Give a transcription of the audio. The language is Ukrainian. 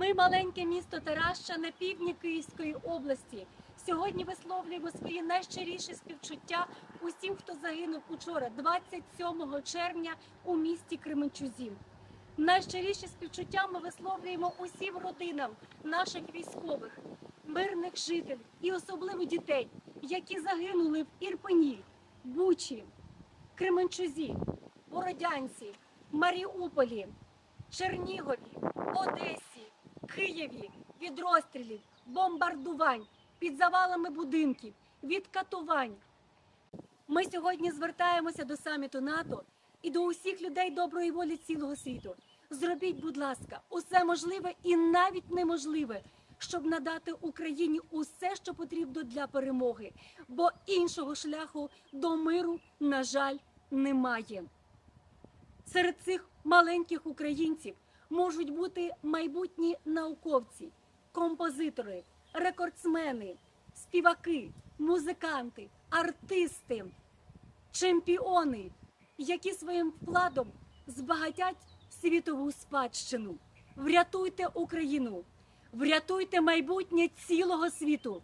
Ми маленьке місто Тараща на півдні Київської області. Сьогодні висловлюємо свої найщиріші співчуття усім, хто загинув учора, 27 червня, у місті Кременчузі. Найщиріші співчуття ми висловлюємо усім родинам наших військових, мирних жителів і особливо дітей, які загинули в Ірпені, Бучі, Кременчузі, Бородянці, Маріуполі, Чернігові, Одесі, Києві від розстрілів, бомбардувань, під завалами будинків, від катувань. Ми сьогодні звертаємося до саміту НАТО і до усіх людей доброї волі цілого світу. Зробіть, будь ласка, усе можливе і навіть неможливе, щоб надати Україні усе, що потрібно для перемоги, бо іншого шляху до миру, на жаль, немає. Серед цих маленьких українців можуть бути майбутні науковці, композитори, рекордсмени, співаки, музиканти, артисти, чемпіони, які своїм вкладом збагатять світову спадщину. Врятуйте Україну, врятуйте майбутнє цілого світу.